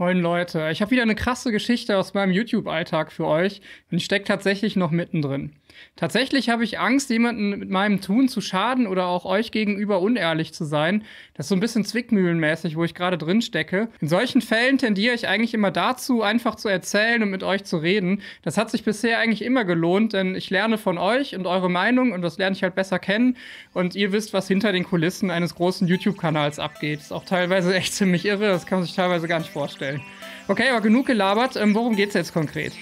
Moin Leute, ich habe wieder eine krasse Geschichte aus meinem YouTube-Alltag für euch und ich stecke tatsächlich noch mittendrin. Tatsächlich habe ich Angst, jemanden mit meinem Tun zu schaden oder auch euch gegenüber unehrlich zu sein. Das ist so ein bisschen zwickmühlenmäßig, wo ich gerade drin stecke. In solchen Fällen tendiere ich eigentlich immer dazu, einfach zu erzählen und mit euch zu reden. Das hat sich bisher eigentlich immer gelohnt, denn ich lerne von euch und eure Meinung und das lerne ich halt besser kennen. Und ihr wisst, was hinter den Kulissen eines großen YouTube-Kanals abgeht. Ist auch teilweise echt ziemlich irre, das kann man sich teilweise gar nicht vorstellen. Okay, aber genug gelabert. Ähm, worum geht's jetzt konkret?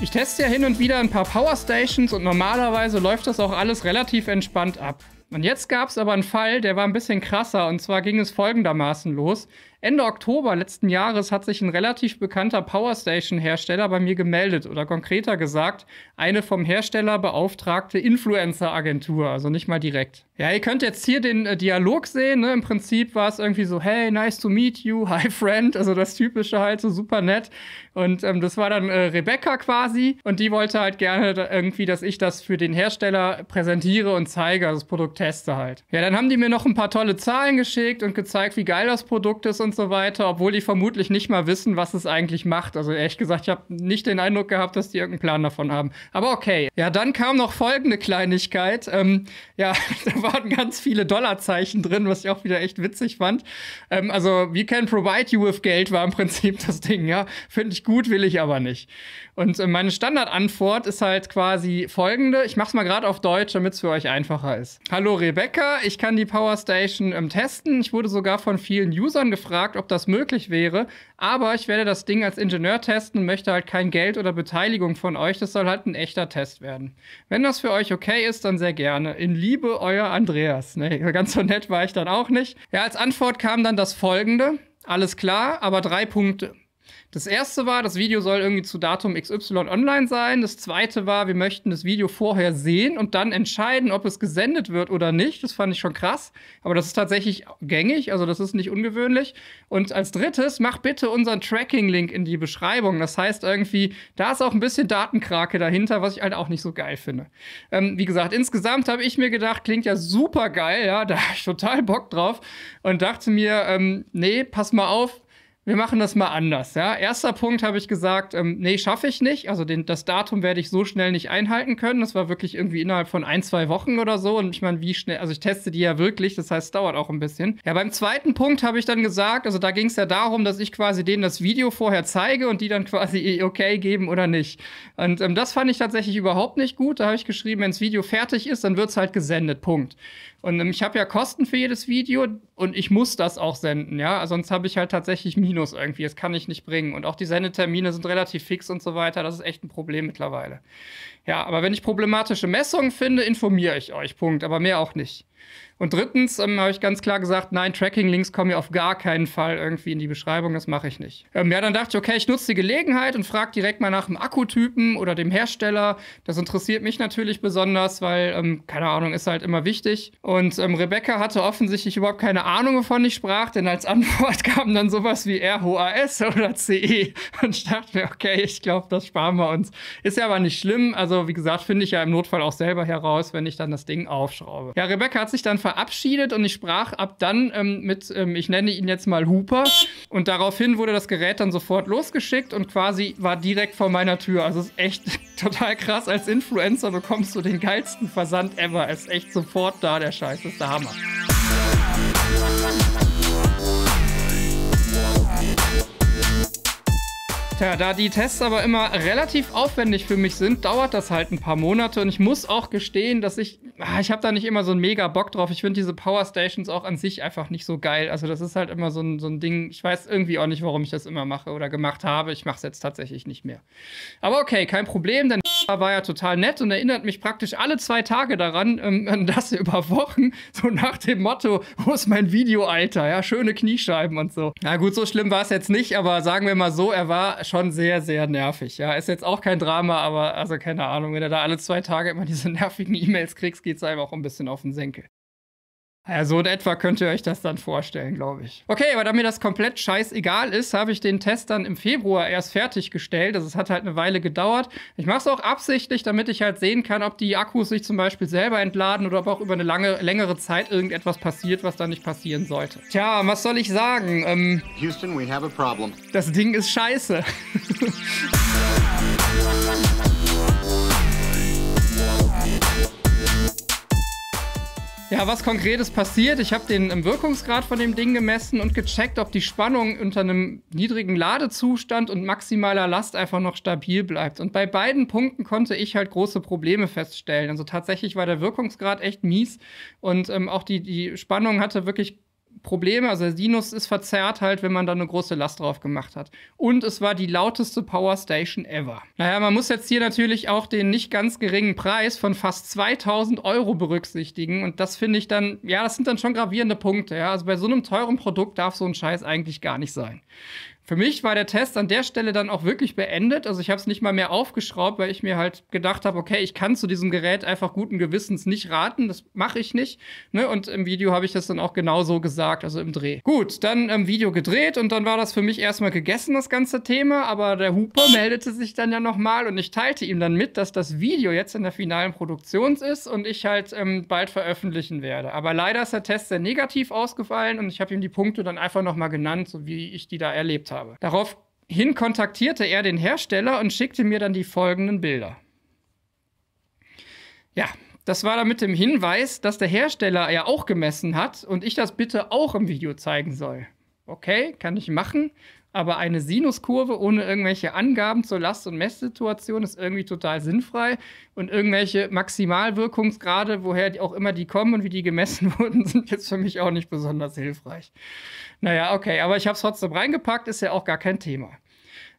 Ich teste ja hin und wieder ein paar Powerstations und normalerweise läuft das auch alles relativ entspannt ab. Und jetzt gab es aber einen Fall, der war ein bisschen krasser und zwar ging es folgendermaßen los. Ende Oktober letzten Jahres hat sich ein relativ bekannter Powerstation-Hersteller bei mir gemeldet oder konkreter gesagt, eine vom Hersteller beauftragte Influencer-Agentur, also nicht mal direkt. Ja, ihr könnt jetzt hier den äh, Dialog sehen. Ne? Im Prinzip war es irgendwie so, hey, nice to meet you, hi friend, also das typische halt so super nett. Und ähm, das war dann äh, Rebecca quasi und die wollte halt gerne da irgendwie, dass ich das für den Hersteller präsentiere und zeige, also das Produkt teste halt. Ja, dann haben die mir noch ein paar tolle Zahlen geschickt und gezeigt, wie geil das Produkt ist und so weiter, obwohl die vermutlich nicht mal wissen, was es eigentlich macht. Also ehrlich gesagt, ich habe nicht den Eindruck gehabt, dass die irgendeinen Plan davon haben. Aber okay. Ja, dann kam noch folgende Kleinigkeit. Ähm, ja, da waren ganz viele Dollarzeichen drin, was ich auch wieder echt witzig fand. Ähm, also, we can provide you with Geld war im Prinzip das Ding, ja. Finde ich gut, will ich aber nicht. Und äh, meine Standardantwort ist halt quasi folgende. Ich mache es mal gerade auf Deutsch, damit es für euch einfacher ist. Hallo Rebecca, ich kann die Power Station ähm, testen. Ich wurde sogar von vielen Usern gefragt, ob das möglich wäre. Aber ich werde das Ding als Ingenieur testen und möchte halt kein Geld oder Beteiligung von euch. Das soll halt ein echter Test werden. Wenn das für euch okay ist, dann sehr gerne. In Liebe, euer Andreas. Nee, ganz so nett war ich dann auch nicht. Ja, als Antwort kam dann das folgende. Alles klar, aber drei Punkte. Das erste war, das Video soll irgendwie zu Datum XY online sein. Das zweite war, wir möchten das Video vorher sehen und dann entscheiden, ob es gesendet wird oder nicht. Das fand ich schon krass. Aber das ist tatsächlich gängig, also das ist nicht ungewöhnlich. Und als drittes, mach bitte unseren Tracking-Link in die Beschreibung. Das heißt irgendwie, da ist auch ein bisschen Datenkrake dahinter, was ich halt auch nicht so geil finde. Ähm, wie gesagt, insgesamt habe ich mir gedacht, klingt ja super geil, ja, da habe ich total Bock drauf und dachte mir, ähm, nee, pass mal auf, wir machen das mal anders. Ja? Erster Punkt habe ich gesagt, ähm, nee, schaffe ich nicht. Also den, das Datum werde ich so schnell nicht einhalten können. Das war wirklich irgendwie innerhalb von ein, zwei Wochen oder so. Und ich meine, wie schnell, also ich teste die ja wirklich, das heißt, es dauert auch ein bisschen. Ja, beim zweiten Punkt habe ich dann gesagt, also da ging es ja darum, dass ich quasi denen das Video vorher zeige und die dann quasi okay geben oder nicht. Und ähm, das fand ich tatsächlich überhaupt nicht gut. Da habe ich geschrieben, wenn das Video fertig ist, dann wird es halt gesendet. Punkt. Und ähm, ich habe ja Kosten für jedes Video und ich muss das auch senden, ja. Sonst habe ich halt tatsächlich Minus irgendwie. Das kann ich nicht bringen. Und auch die Sendetermine sind relativ fix und so weiter. Das ist echt ein Problem mittlerweile. Ja, aber wenn ich problematische Messungen finde, informiere ich euch. Punkt. Aber mehr auch nicht. Und drittens ähm, habe ich ganz klar gesagt, nein, Tracking-Links kommen ja auf gar keinen Fall irgendwie in die Beschreibung, das mache ich nicht. Ähm, ja, dann dachte ich, okay, ich nutze die Gelegenheit und frage direkt mal nach dem Akkutypen oder dem Hersteller. Das interessiert mich natürlich besonders, weil, ähm, keine Ahnung, ist halt immer wichtig. Und ähm, Rebecca hatte offensichtlich überhaupt keine Ahnung, wovon ich sprach, denn als Antwort kam dann sowas wie RHOAS oder CE. Und ich dachte mir, okay, ich glaube, das sparen wir uns. Ist ja aber nicht schlimm. Also, wie gesagt, finde ich ja im Notfall auch selber heraus, wenn ich dann das Ding aufschraube. Ja, Rebecca hat sich dann verabschiedet und ich sprach ab dann ähm, mit, ähm, ich nenne ihn jetzt mal Hooper. Und daraufhin wurde das Gerät dann sofort losgeschickt und quasi war direkt vor meiner Tür. Also ist echt total krass. Als Influencer bekommst du den geilsten Versand ever. Ist echt sofort da, der Scheiß. Ist der Hammer. Tja, da die Tests aber immer relativ aufwendig für mich sind, dauert das halt ein paar Monate und ich muss auch gestehen, dass ich, ah, ich habe da nicht immer so einen mega Bock drauf. Ich finde diese Power Stations auch an sich einfach nicht so geil. Also das ist halt immer so ein, so ein Ding, ich weiß irgendwie auch nicht, warum ich das immer mache oder gemacht habe. Ich mache es jetzt tatsächlich nicht mehr. Aber okay, kein Problem, denn war ja total nett und erinnert mich praktisch alle zwei Tage daran, ähm, dass er über Wochen so nach dem Motto, wo ist mein Video, Alter? Ja, schöne Kniescheiben und so. Na gut, so schlimm war es jetzt nicht, aber sagen wir mal so, er war schon sehr, sehr nervig. Ja, ist jetzt auch kein Drama, aber also keine Ahnung, wenn du da alle zwei Tage immer diese nervigen E-Mails kriegst, geht es einem auch ein bisschen auf den Senkel. Ja, so in etwa könnt ihr euch das dann vorstellen, glaube ich. Okay, aber da mir das komplett scheißegal ist, habe ich den Test dann im Februar erst fertiggestellt. Also es hat halt eine Weile gedauert. Ich mache es auch absichtlich, damit ich halt sehen kann, ob die Akkus sich zum Beispiel selber entladen oder ob auch über eine lange, längere Zeit irgendetwas passiert, was da nicht passieren sollte. Tja, was soll ich sagen? Ähm, Houston, we have a problem. Das Ding ist scheiße. Ja, was konkretes passiert? Ich habe den Wirkungsgrad von dem Ding gemessen und gecheckt, ob die Spannung unter einem niedrigen Ladezustand und maximaler Last einfach noch stabil bleibt. Und bei beiden Punkten konnte ich halt große Probleme feststellen. Also tatsächlich war der Wirkungsgrad echt mies und ähm, auch die, die Spannung hatte wirklich Probleme. Also der Sinus ist verzerrt halt, wenn man da eine große Last drauf gemacht hat. Und es war die lauteste Power Station ever. Naja, man muss jetzt hier natürlich auch den nicht ganz geringen Preis von fast 2000 Euro berücksichtigen. Und das finde ich dann, ja, das sind dann schon gravierende Punkte. Ja? Also bei so einem teuren Produkt darf so ein Scheiß eigentlich gar nicht sein. Für mich war der Test an der Stelle dann auch wirklich beendet. Also ich habe es nicht mal mehr aufgeschraubt, weil ich mir halt gedacht habe, okay, ich kann zu diesem Gerät einfach guten Gewissens nicht raten. Das mache ich nicht. Ne? Und im Video habe ich das dann auch genauso gesagt, also im Dreh. Gut, dann im Video gedreht und dann war das für mich erstmal gegessen, das ganze Thema. Aber der Huper meldete sich dann ja nochmal und ich teilte ihm dann mit, dass das Video jetzt in der finalen Produktion ist und ich halt ähm, bald veröffentlichen werde. Aber leider ist der Test sehr negativ ausgefallen und ich habe ihm die Punkte dann einfach nochmal genannt, so wie ich die da erlebt habe habe. Daraufhin kontaktierte er den Hersteller und schickte mir dann die folgenden Bilder. Ja, das war dann mit dem Hinweis, dass der Hersteller ja auch gemessen hat und ich das bitte auch im Video zeigen soll. Okay, kann ich machen, aber eine Sinuskurve ohne irgendwelche Angaben zur Last- und Messsituation ist irgendwie total sinnfrei und irgendwelche Maximalwirkungsgrade, woher auch immer die kommen und wie die gemessen wurden, sind jetzt für mich auch nicht besonders hilfreich. Naja, okay, aber ich habe es trotzdem reingepackt, ist ja auch gar kein Thema.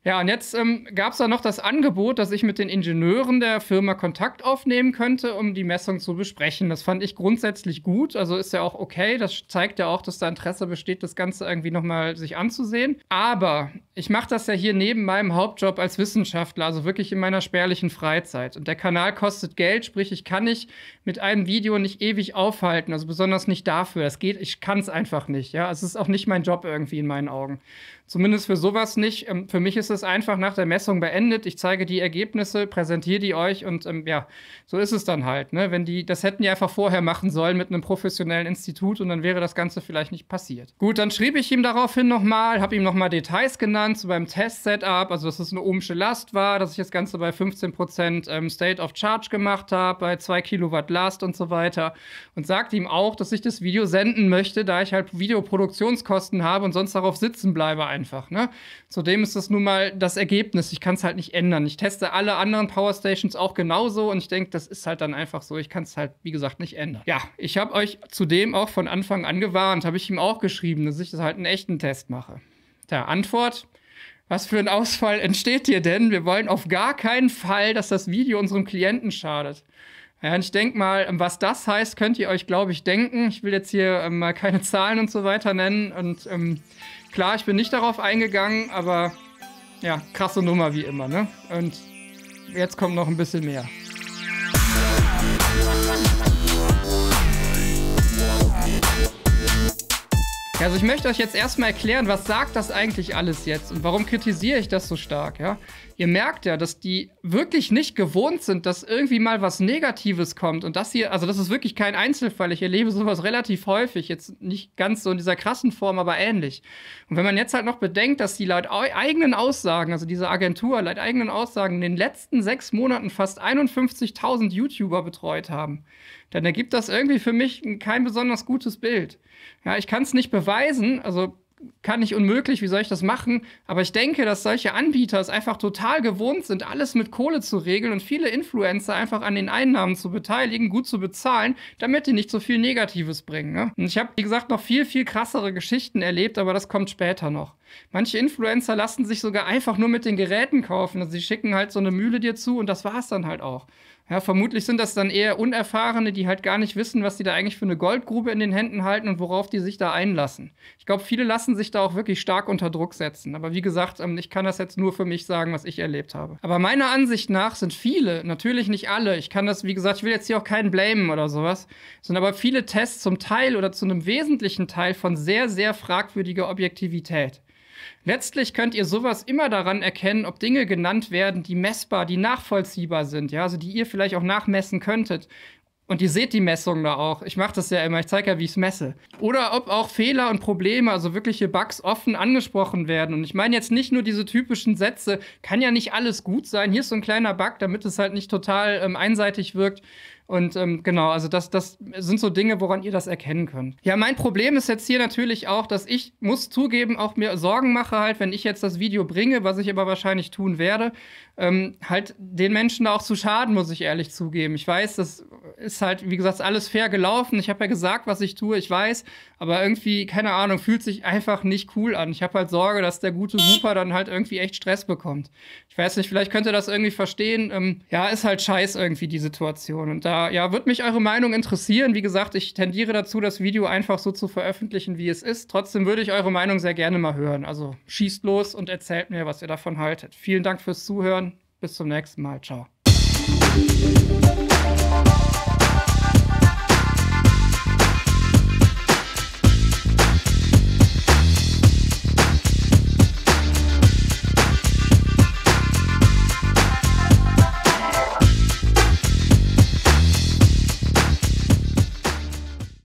Ja, und jetzt ähm, gab es da noch das Angebot, dass ich mit den Ingenieuren der Firma Kontakt aufnehmen könnte, um die Messung zu besprechen. Das fand ich grundsätzlich gut. Also ist ja auch okay. Das zeigt ja auch, dass da Interesse besteht, das Ganze irgendwie nochmal sich anzusehen. Aber ich mache das ja hier neben meinem Hauptjob als Wissenschaftler, also wirklich in meiner spärlichen Freizeit. Und der Kanal kostet Geld, sprich, ich kann nicht mit einem Video nicht ewig aufhalten, also besonders nicht dafür. Das geht, ich kann es einfach nicht. Ja, es ist auch nicht mein Job irgendwie in meinen Augen. Zumindest für sowas nicht. Ähm, für mich ist es einfach nach der Messung beendet. Ich zeige die Ergebnisse, präsentiere die euch und ähm, ja, so ist es dann halt. Ne? Wenn die, das hätten die einfach vorher machen sollen mit einem professionellen Institut und dann wäre das Ganze vielleicht nicht passiert. Gut, dann schrieb ich ihm daraufhin nochmal, habe ihm nochmal Details genannt zu meinem Test-Setup, also dass es eine ohmsche Last war, dass ich das Ganze bei 15% ähm, State of Charge gemacht habe, bei 2 Kilowatt Last und so weiter. Und sagte ihm auch, dass ich das Video senden möchte, da ich halt Videoproduktionskosten habe und sonst darauf sitzen bleibe einfach. Ne? Zudem ist das nun mal das Ergebnis. Ich kann es halt nicht ändern. Ich teste alle anderen Powerstations auch genauso und ich denke, das ist halt dann einfach so. Ich kann es halt, wie gesagt, nicht ändern. Ja, ich habe euch zudem auch von Anfang an gewarnt, habe ich ihm auch geschrieben, dass ich das halt einen echten Test mache. Tja, Antwort. Was für ein Ausfall entsteht hier denn? Wir wollen auf gar keinen Fall, dass das Video unserem Klienten schadet. Ja, und ich denke mal, was das heißt, könnt ihr euch, glaube ich, denken. Ich will jetzt hier ähm, mal keine Zahlen und so weiter nennen und ähm, Klar, ich bin nicht darauf eingegangen, aber ja, krasse Nummer wie immer, ne? Und jetzt kommt noch ein bisschen mehr. Also ich möchte euch jetzt erstmal erklären, was sagt das eigentlich alles jetzt und warum kritisiere ich das so stark, ja? Ihr merkt ja, dass die wirklich nicht gewohnt sind, dass irgendwie mal was Negatives kommt und das hier, also das ist wirklich kein Einzelfall. Ich erlebe sowas relativ häufig, jetzt nicht ganz so in dieser krassen Form, aber ähnlich. Und wenn man jetzt halt noch bedenkt, dass die laut eigenen Aussagen, also diese Agentur laut eigenen Aussagen in den letzten sechs Monaten fast 51.000 YouTuber betreut haben, dann ergibt das irgendwie für mich kein besonders gutes Bild. Ja, ich kann es nicht beweisen, also kann ich unmöglich, wie soll ich das machen? Aber ich denke, dass solche Anbieter es einfach total gewohnt sind, alles mit Kohle zu regeln und viele Influencer einfach an den Einnahmen zu beteiligen, gut zu bezahlen, damit die nicht so viel Negatives bringen. Ne? Und ich habe, wie gesagt, noch viel, viel krassere Geschichten erlebt, aber das kommt später noch. Manche Influencer lassen sich sogar einfach nur mit den Geräten kaufen. Also sie schicken halt so eine Mühle dir zu und das war es dann halt auch. Ja, vermutlich sind das dann eher Unerfahrene, die halt gar nicht wissen, was die da eigentlich für eine Goldgrube in den Händen halten und worauf die sich da einlassen. Ich glaube, viele lassen sich da auch wirklich stark unter Druck setzen. Aber wie gesagt, ähm, ich kann das jetzt nur für mich sagen, was ich erlebt habe. Aber meiner Ansicht nach sind viele, natürlich nicht alle, ich kann das, wie gesagt, ich will jetzt hier auch keinen blamen oder sowas, sind aber viele Tests zum Teil oder zu einem wesentlichen Teil von sehr, sehr fragwürdiger Objektivität. Letztlich könnt ihr sowas immer daran erkennen, ob Dinge genannt werden, die messbar, die nachvollziehbar sind, ja, also die ihr vielleicht auch nachmessen könntet. Und ihr seht die Messungen da auch. Ich mache das ja immer, ich zeige ja, wie ich es messe. Oder ob auch Fehler und Probleme, also wirkliche Bugs offen angesprochen werden. Und ich meine jetzt nicht nur diese typischen Sätze, kann ja nicht alles gut sein. Hier ist so ein kleiner Bug, damit es halt nicht total ähm, einseitig wirkt. Und ähm, genau, also das, das sind so Dinge, woran ihr das erkennen könnt. Ja, mein Problem ist jetzt hier natürlich auch, dass ich, muss zugeben, auch mir Sorgen mache halt, wenn ich jetzt das Video bringe, was ich aber wahrscheinlich tun werde, ähm, halt den Menschen da auch zu schaden, muss ich ehrlich zugeben. Ich weiß, das ist halt, wie gesagt, alles fair gelaufen. Ich habe ja gesagt, was ich tue, ich weiß, aber irgendwie, keine Ahnung, fühlt sich einfach nicht cool an. Ich habe halt Sorge, dass der gute Wooper dann halt irgendwie echt Stress bekommt. Ich weiß nicht, vielleicht könnt ihr das irgendwie verstehen. Ähm, ja, ist halt scheiß irgendwie die Situation. Und da, ja, wird mich eure Meinung interessieren. Wie gesagt, ich tendiere dazu, das Video einfach so zu veröffentlichen, wie es ist. Trotzdem würde ich eure Meinung sehr gerne mal hören. Also schießt los und erzählt mir, was ihr davon haltet. Vielen Dank fürs Zuhören. Bis zum nächsten Mal. Ciao.